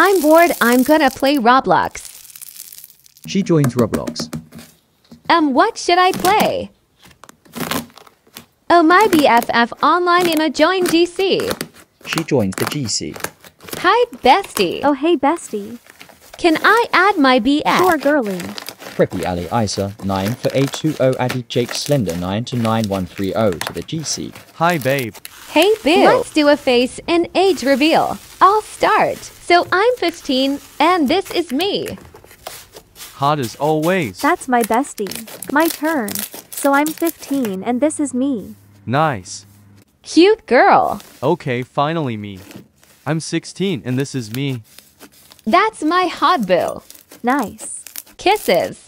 I'm bored. I'm gonna play Roblox. She joins Roblox. Um, what should I play? Oh, my BFF online Emma join GC. She joins the GC. Hi, bestie. Oh hey bestie. Can I add my BF? Sure girly. Preppy Ali Isa 9 for 820 Addy Jake Slender 9 to 9130 to the GC. Hi, babe. Hey, Bill. Let's do a face and age reveal. I'll start. So I'm 15, and this is me. Hot as always. That's my bestie. My turn. So I'm 15 and this is me. Nice. Cute girl. Okay, finally me. I'm 16 and this is me. That's my hot Bill. Nice. Kisses.